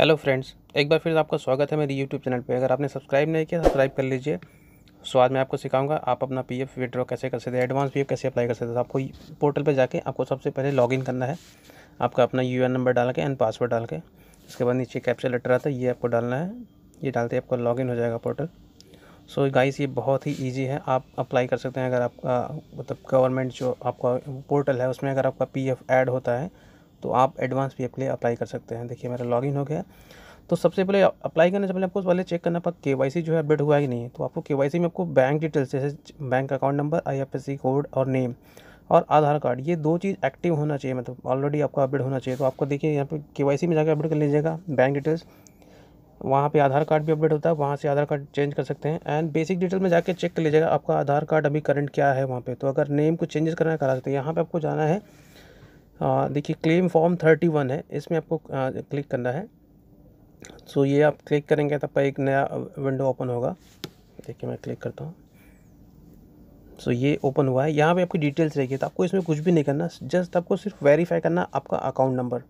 Hello friends एक बार फिर आपका स्वागत है मेरे यूट्यूब चैनल पे। अगर आपने सब्सक्राइब नहीं किया सब्सक्राइब कर लीजिए। सो स्वाद में आपको सिखाऊँगा आप अपना पीएफ विड्रॉ कैसे कर सकते हैं एडवांस पीएफ कैसे अप्लाई कर सकते हैं। तो आपको पोर्टल पे जाके आपको सबसे पहले लॉगिन करना है। आपका अपना यू नंबर डाल के एंड पासवर्ड डाल के। उसके बाद नीचे कैप्चर लेटर आता है ये आपको डालना है। ये डालते आपका लॉगिन हो जाएगा पोर्टल सो so, गाइस ये बहुत ही इजी है। आप अप्लाई कर सकते हैं अगर आपका मतलब गवर्नमेंट जो आपका पोर्टल है उसमें अगर आपका पीएफ ऐड होता है तो आप एडवांस के लिए अप्लाई कर सकते हैं। देखिए, मेरा लॉगिन हो गया। तो सबसे पहले अप्लाई करने से पहले आपको पहले चेक करना पड़ा के वाई सी जो है अपडेट हुआ ही नहीं तो आपको के वाई सी में आपको बैंक डिटेल्स जैसे bank account number I F S C code और नेम और आधार कार्ड ये दो चीज़ एक्टिव होना चाहिए। मतलब ऑलरेडी आपका अपडेट होना चाहिए। तो आपको देखिए, यहाँ पे के वाई सी में जाकर अपडेट कर लीजिएगा बैंक डिटेल्स वहाँ पे आधार कार्ड भी अपडेट होता है, वहाँ से आधार कार्ड चेंज कर सकते हैं। एंड बेसिक डिटेल में जाके चेक कर लीजिएगा, आपका आधार कार्ड अभी करंट क्या है वहाँ पे। तो अगर नेम को चेंजेस करना करा सकते हैं। यहाँ पे आपको जाना है देखिए क्लेम फॉर्म थर्टी वन है। इसमें आपको क्लिक करना है। सो ये आप क्लिक करेंगे तो आपका एक नया विंडो ओपन होगा। देखिए मैं क्लिक करता हूँ। सो ये ओपन हुआ है। यहाँ पे आपकी डिटेल्स रहेगी। तो आपको इसमें कुछ भी नहीं करना। जस्ट आपको सिर्फ़ वेरीफाई करना आपका अकाउंट नंबर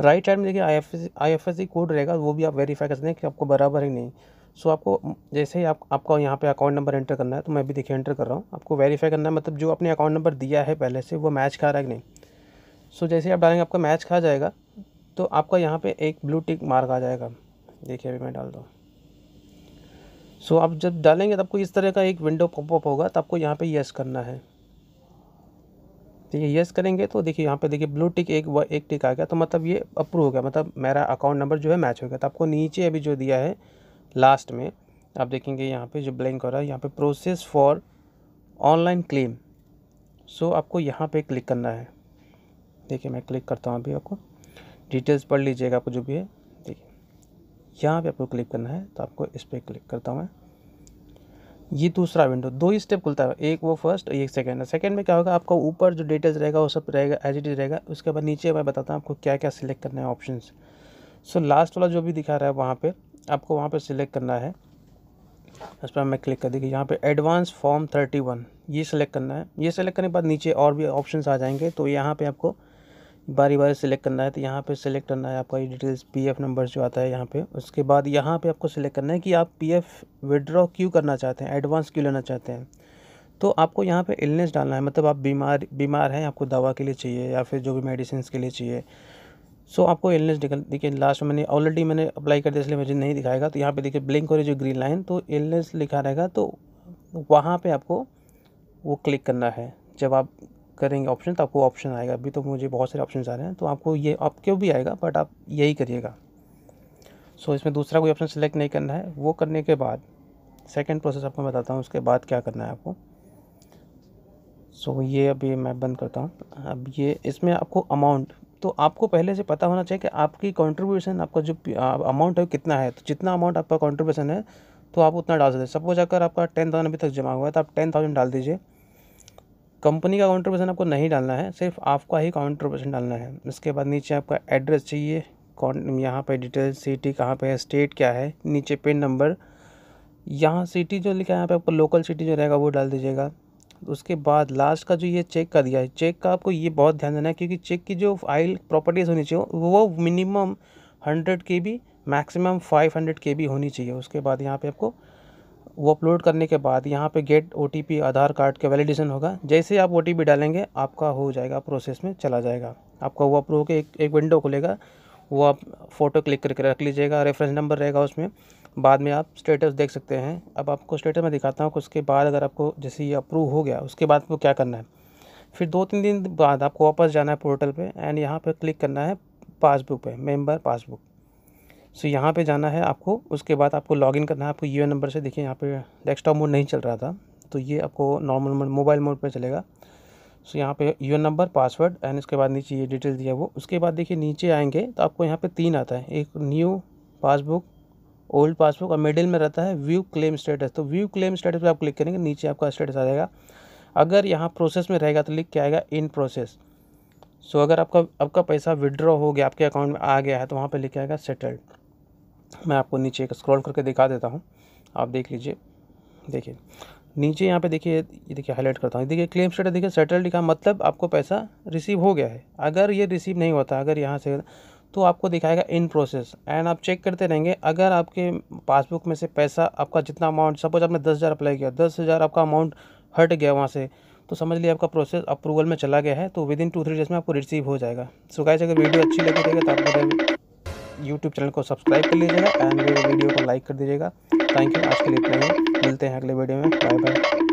राइट साइड में देखिए I F I F S C code रहेगा। वो भी आप वेरीफाई कर सकते हैं कि आपको बराबर ही नहीं। सो so, आपको जैसे ही आप आपका यहाँ पे अकाउंट नंबर एंटर करना है तो मैं भी देखिए एंटर कर रहा हूँ। आपको वेरीफाई करना है। मतलब जो आपने अकाउंट नंबर दिया है पहले से वो मैच खा रहा है कि नहीं। सो जैसे आप डालेंगे, आपका मैच खा जाएगा तो आपका यहाँ पे एक ब्लू टिक मार्क आ जाएगा। देखिए, अभी मैं डाल दूँ। सो आप जब डालेंगे तो आपको इस तरह का एक विंडो पॉपअप होगा तो आपको यहाँ पे यस करना है। ठीक है यस करेंगे तो देखिए, यहाँ पे देखिए ब्लू टिक एक वह एक टिक आ गया तो मतलब ये अप्रूव हो गया। मतलब मेरा अकाउंट नंबर जो है मैच हो गया। तो आपको नीचे अभी जो दिया है लास्ट में, आप देखेंगे यहाँ पे जो ब्लैंक हो रहा है, यहाँ पे process for online claim so आपको यहाँ पे क्लिक करना है। देखिए मैं क्लिक करता हूँ अभी आपको। डिटेल्स पढ़ लीजिएगा आपको जो भी है। देखिए, यहाँ पे आपको क्लिक करना है तो आपको इस पर क्लिक करता हूँ मैं। ये दूसरा विंडो दो ही स्टेप खुलता है। एक वो फ़र्स्ट और एक सेकेंड सेकेंड में क्या होगा, आपका ऊपर जो डिटेल्स रहेगा, वो सब रहेगा एज इट इज़ रहेगा। उसके बाद नीचे मैं बताता हूँ आपको क्या क्या सिलेक्ट करना है ऑप्शन सो लास्ट वाला जो भी दिखा रहा है वहाँ पर आपको वहाँ पर सिलेक्ट करना है। उस पर मैं क्लिक कर, देखिए, यहाँ पे एडवांस फॉर्म थर्टी वन ये सिलेक्ट करना है। ये सिलेक्ट करने के बाद नीचे और भी ऑप्शंस आ जाएँगे तो यहाँ पे आपको बारी बारी सेलेक्ट करना है तो यहाँ पे सेलेक्ट करना है आपका ये डिटेल्स पीएफ नंबर जो आता है यहाँ पे। उसके बाद यहाँ पे आपको सेलेक्ट करना है कि आप पीएफ विड्रॉ क्यों करना चाहते हैं एडवांस क्यों लेना चाहते हैं। तो आपको यहाँ पे इलनेस डालना है मतलब आप बीमार बीमार हैं, आपको दवा के लिए चाहिए या फिर जो भी मेडिसिन के लिए चाहिए। सो आपको इलनेस देखिए लास्ट में मैंने ऑलरेडी मैंने अप्लाई कर दिया, इसलिए मुझे नहीं दिखाएगा। तो यहाँ पे देखिए ब्लिंक हो रही जो ग्रीन लाइन तो इलनेस लिखा रहेगा तो वहाँ पे आपको वो क्लिक करना है। जब आप करेंगे ऑप्शन तो आपको ऑप्शन आएगा। अभी तो मुझे बहुत सारे ऑप्शन आ रहे हैं तो आपको ये आपके भी आएगा बट आप यही करिएगा। सो so, इसमें दूसरा कोई ऑप्शन सेलेक्ट नहीं करना है। वो करने के बाद सेकेंड प्रोसेस आपको बताता हूँ उसके बाद क्या करना है आपको। सो so, ये अभी मैं बंद करता हूँ। अब ये इसमें आपको अमाउंट तो आपको पहले से पता होना चाहिए कि आपकी कंट्रीब्यूशन आपका जो अमाउंट है कितना है। तो जितना अमाउंट आपका कंट्रीब्यूशन है तो आप उतना डाल सकते हैं। सपोज़ अगर आपका टेन थाउज़ेंड अभी तक जमा हुआ है तो आप टेन थाउज़ेंड डाल दीजिए। कंपनी का काउंट्रीब्यूशन आपको नहीं डालना है, सिर्फ़ आपका ही काउंट्रीब्यूशन डालना है। इसके बाद नीचे आपका एड्रेस चाहिए, कौन, यहाँ पे डिटेल सिटी कहाँ पे है स्टेट क्या है, नीचे पिन नंबर यहाँ सिटी जो लिखा है, यहाँ पे आपको लोकल सिटी जो रहेगा वो डाल दीजिएगा। उसके बाद लास्ट का जो ये चेक का दिया है चेक का आपको ये बहुत ध्यान देना है, क्योंकि चेक की जो फ़ाइल प्रॉपर्टीज़ होनी चाहिए, वो minimum hundred K B maximum five hundred K B होनी चाहिए। उसके बाद यहाँ पे आपको वो अपलोड करने के बाद यहाँ पे गेट ओटीपी आधार कार्ड का वैलिडेशन होगा। जैसे आप ओटीपी डालेंगे आपका हो जाएगा प्रोसेस में चला जाएगा। आपका वो अप्रूव के एक, एक विंडो खुलेगा। वो आप फ़ोटो क्लिक करके रख लीजिएगा रेफरेंस नंबर रहेगा उसमें। बाद में आप स्टेटस देख सकते हैं। अब आपको स्टेटस में दिखाता हूँ उसके बाद अगर आपको जैसे ये अप्रूव हो गया उसके बाद आपको क्या करना है। फिर दो तीन दिन बाद आपको वापस जाना है पोर्टल पे एंड यहाँ पे क्लिक करना है पासबुक पे मेंबर पासबुक सो यहाँ पे जाना है आपको, उसके बाद आपको लॉगिन करना है, आपको यूएन नंबर से देखिए यहाँ पे डेस्कटॉप मोड नहीं चल रहा था तो ये आपको नॉर्मल मोड मोबाइल मोड पे चलेगा। सो यहाँ पे यूएन नंबर पासवर्ड एंड इसके बाद नीचे ये डिटेल दिया वो। उसके बाद देखिए नीचे आएँगे तो आपको यहाँ पे तीन आता है, एक न्यू पासबुक ओल्ड पासबुक और मिडिल में रहता है व्यू क्लेम स्टेटस तो व्यू क्लेम स्टेटस पर आप क्लिक करेंगे, नीचे आपका स्टेटस आ जाएगा। अगर यहाँ प्रोसेस में रहेगा तो लिख के आएगा इन प्रोसेस सो अगर आपका आपका पैसा विड्रॉ हो गया, आपके अकाउंट में आ गया है तो वहाँ पे लिखा आएगा सेटल्ड मैं आपको नीचे एक स्क्रॉल करके दिखा देता हूँ। आप देख लीजिए। देखिए, नीचे यहाँ पे देखिए, ये देखिए हाईलाइट करता हूँ। देखिए क्लेम स्टेटस देखिए सेटल लिखा मतलब आपको पैसा रिसीव हो गया है। अगर ये रिसीव नहीं होता, अगर यहाँ से तो आपको दिखाएगा इन प्रोसेस एंड आप चेक करते रहेंगे, अगर आपके पासबुक में से पैसा आपका जितना अमाउंट सपोज़ आपने दस हज़ार अप्लाई किया, दस हज़ार आपका अमाउंट हट गया वहाँ से तो समझ लिया आपका प्रोसेस अप्रूवल में चला गया है तो with in two three days में आपको रिसीव हो जाएगा। सो गाइस अगर वीडियो अच्छी लगी रहेगी तो आप यूट्यूब चैनल को सब्सक्राइब कर लीजिएगा एंड वीडियो को लाइक कर दीजिएगा। थैंक यू आज के लिए इतना ही। मिलते हैं अगले वीडियो में। Bye bye